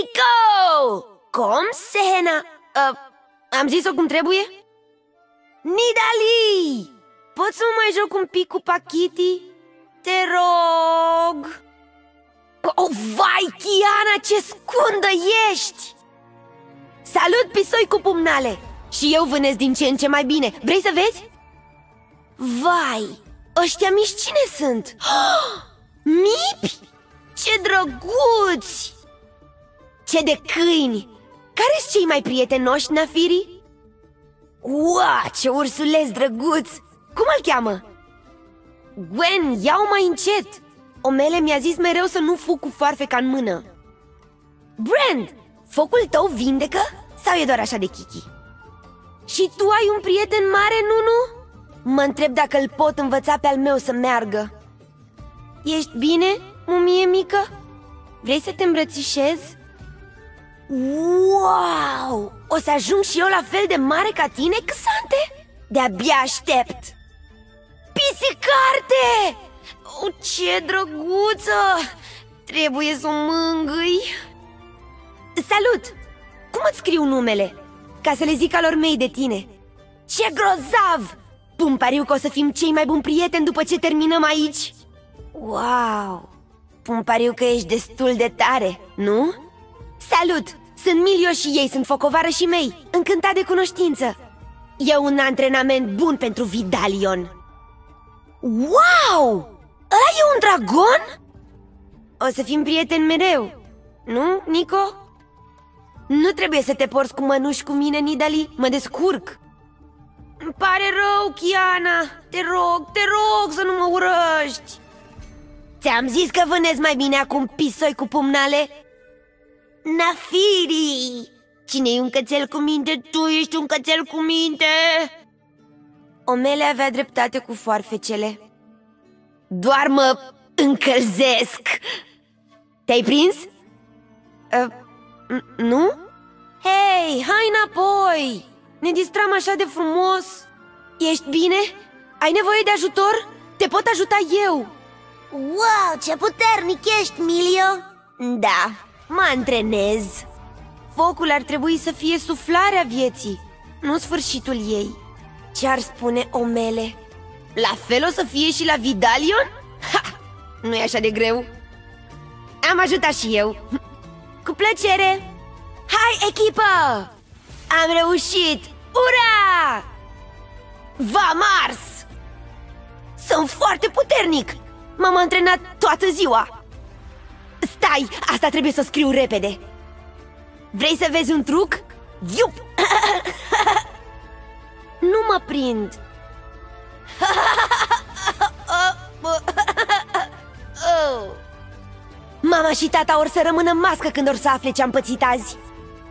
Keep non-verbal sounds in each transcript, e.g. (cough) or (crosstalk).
Nico! Cum, Sehena? Uh, am zis-o cum trebuie? Nidali! Poți să mă mai joc un pic cu Pachiti? Te rog! Oh, vai, Chiana, ce scundă ești! Salut, pisoi cu pumnale! Și eu vânez din ce în ce mai bine Vrei să vezi? Vai, ăștia mici cine sunt? Oh, (gasps) mipi? Ce drăguți! Ce de câini! care sunt cei mai prietenoși, Nafiri? Ua, ce ursuleț drăguț! Cum îl cheamă? Gwen, ia-o mai încet! Omele mi-a zis mereu să nu fug cu foarfeca în mână Brand, focul tău vindecă? Sau e doar așa de chichi? Și tu ai un prieten mare, Nunu? Mă întreb dacă îl pot învăța pe al meu să meargă Ești bine, mumie mică? Vrei să te îmbrățișez? Wow! O să ajung și eu la fel de mare ca tine, Xante? De-abia aștept! Pisicarte! Oh, ce drăguță! Trebuie să o mângâi Salut! Cum îți scriu numele? Ca să le zic alor mei de tine Ce grozav! Pun pariu că o să fim cei mai buni prieteni după ce terminăm aici Wow! Pun pariu că ești destul de tare, nu? Salut! Sunt Milio și ei sunt focovară și mei Încântat de cunoștință E un antrenament bun pentru Vidalion Wow! Ăla e un dragon? O să fim prieteni mereu Nu, Nico? Nu trebuie să te porți cu mănuși cu mine, Nidali Mă descurc Îmi pare rău, Chiana Te rog, te rog să nu mă urăști Ți-am zis că vânezi mai bine acum pisoi cu pumnale Nafiri! cine e un cățel cu minte? Tu ești un cățel cu minte! Omele avea dreptate cu foarfecele Doar mă încălzesc Te-ai prins? Uh, nu? Hei, hai înapoi! Ne distram așa de frumos Ești bine? Ai nevoie de ajutor? Te pot ajuta eu Wow, ce puternic ești, Milio! Da, mă antrenez Focul ar trebui să fie suflarea vieții, nu sfârșitul ei Ce-ar spune omele? La fel o să fie și la Vidalion? Ha! nu e așa de greu Am ajutat și eu Cu plăcere Hai, echipă! Am reușit! Ura! Va Mars! Sunt foarte puternic! M-am antrenat toată ziua Stai, asta trebuie să scriu repede. Vrei să vezi un truc? Iup! nu mă prind. Mama și tata or să rămână mască când or să afle ce-am pățit azi.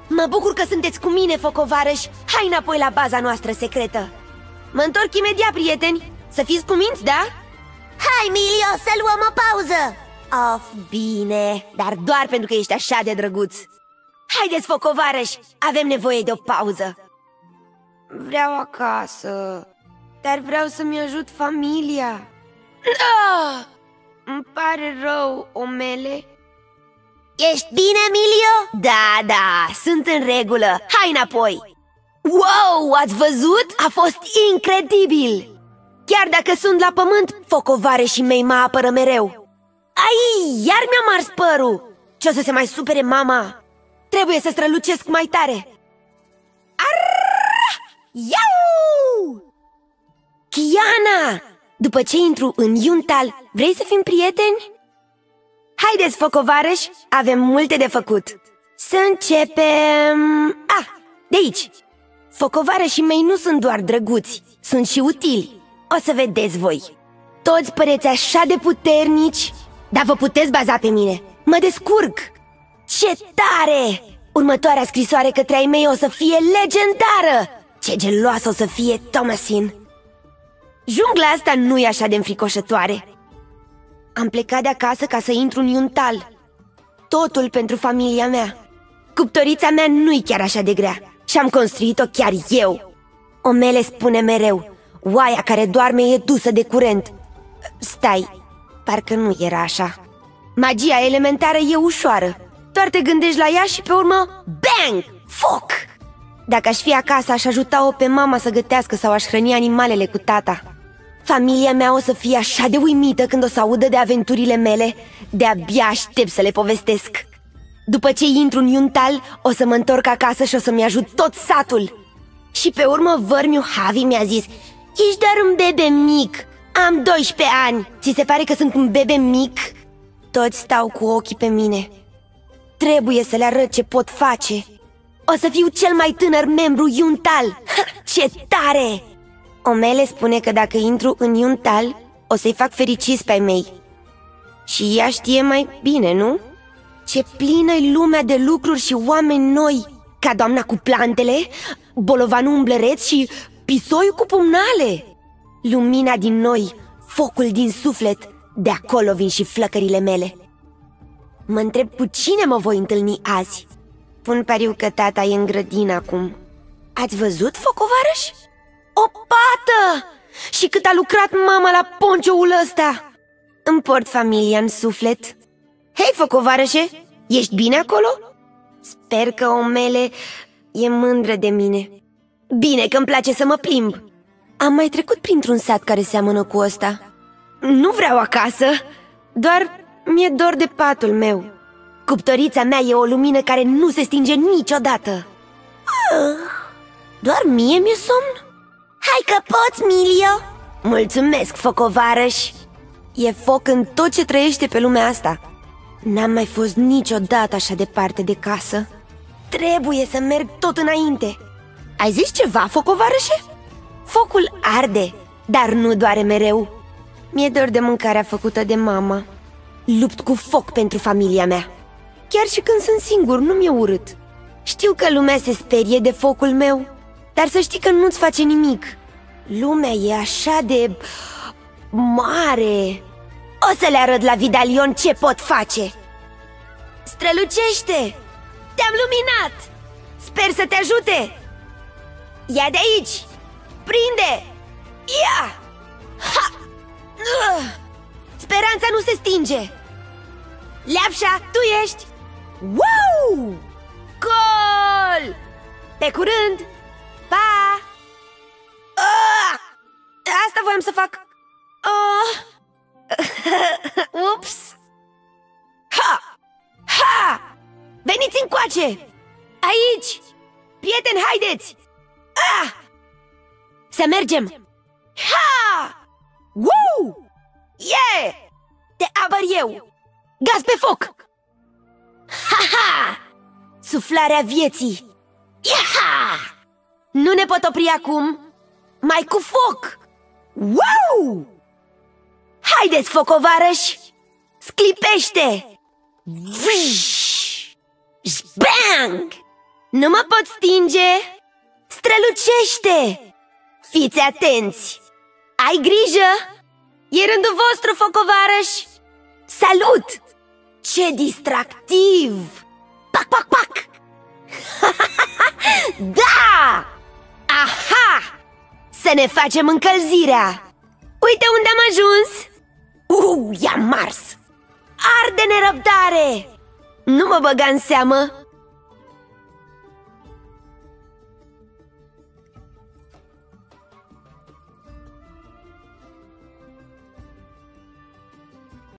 Mă bucur că sunteți cu mine, focovarăș. Hai înapoi la baza noastră secretă. Mă întorc imediat, prieteni. Să fiți cuminți, da? Hai, Milio, să luăm o pauză Of, bine, dar doar pentru că ești așa de drăguț. Haideți, focovarăș, avem nevoie de o pauză. Vreau acasă Dar vreau să-mi ajut familia. Ah! Îmi pare rău, omele. Ești bine, Emilio? Da, da, sunt în regulă. Hai înapoi. Wow, ați văzut? A fost incredibil. Chiar dacă sunt la pământ, focovare și mei mă apără mereu Ai, iar mi-a mars părul Ce o să se mai supere mama? Trebuie să strălucesc mai tare Arrrr! Iau! Chiana! După ce intru în Yuntal, vrei să fim prieteni? Haideți, focovarăș, avem multe de făcut Să începem... Ah, de aici Focovarășii mei nu sunt doar drăguți, sunt și utili O să vedeți voi Toți păreți așa de puternici Dar vă puteți baza pe mine. Mă descurc. Ce tare! Următoarea scrisoare către ai mei o să fie legendară! Ce geloasă o să fie Thomasin. Jungla asta nu e așa de înfricoșătoare. Am plecat de acasă ca să intru în Iuntal. Totul pentru familia mea. Cuptorița mea nu-i chiar așa de grea. Și am construit-o chiar eu. Omele spune mereu Oaia care doarme e dusă de curent. Stai, parcă nu era așa. Magia elementară e ușoară. Doar te gândești la ea și pe urmă, bang, foc! Dacă aș fi acasă, aș ajuta-o pe mama să gătească sau aș hrăni animalele cu tata. Familia mea o să fie așa de uimită când o să audă de aventurile mele. De-abia aștept să le povestesc. După ce intru în Iuntal, o să mă întorc acasă și o să-mi ajut tot satul. Și pe urmă vărmiu Havi mi-a zis Ești doar un bebe mic, am 12 ani Ți se pare că sunt un bebe mic? Toți stau cu ochii pe mine Trebuie să le arăt ce pot face O să fiu cel mai tânăr membru Iuntal ha, Ce tare! Omele spune că dacă intru în Iuntal O să-i fac fericiți pe mei Și ea știe mai bine, nu? Ce plină-i lumea de lucruri și oameni noi Ca doamna cu plantele, bolovanul umblăreț și pisoiul cu pumnale Lumina din noi, focul din suflet De acolo vin și flăcările mele. Mă întreb cu cine mă voi întâlni azi. Pun pariu că tata e în grădină acum. Ați văzut focovarăș? O pată! Și cât a lucrat mama la poncioul ăsta! Îmi port familia în suflet. Hei, focovarășe, ești bine acolo? Sper că Omele e mândră de mine. Bine că îmi place să mă plimb Am mai trecut printr-un sat care seamănă cu ăsta. Nu vreau acasă, doar mi-e dor de patul meu. Cuptorița mea e o lumină care nu se stinge niciodată. Doar mie mi-e somn? Hai că poți, Milio! Mulțumesc, focovarăș E foc în tot ce trăiește pe lumea asta. N-am mai fost niciodată așa departe de casă. Trebuie să merg tot înainte. Ai zis ceva, focovarășe? Focul arde, dar nu doare mereu Mi-e dor de mâncarea făcută de mama Lupt cu foc pentru familia mea Chiar și când sunt singur, nu mi-e urât Știu că lumea se sperie de focul meu Dar să știi că nu-ți face nimic Lumea e așa de... mare O să le arăt la Vidalion ce pot face Strălucește! Te-am luminat! Sper să te ajute! Ia de aici! Prinde! Ia! Ha! Uh! Speranța nu se stinge! Leapșa, tu ești! Wow! Gol! Pe curând! Pa! Uh! Asta voiam să fac! Uh! (laughs) Ups! Ha! Ha! Veniți încoace! Aici! Prieteni, haideți! Ah! Să mergem! Ha! Woo! Yeah! Te apăr eu! Gaz pe foc! Ha-ha! Suflarea vieții! Iaha! Nu ne pot opri acum! Mai cu foc! Wow! Haideți, focovarăși! Sclipește! Vish! Bang! Nu mă pot stinge! Strălucește! Fiți atenți! Ai grijă! E rândul vostru, focovarăși! Salut! Ce distractiv! Pac, pac, pac! (laughs) da! Aha! Să ne facem încălzirea! Uite unde am ajuns! Uh, i-am mars! Arde nerăbdare! Nu mă băga în seamă!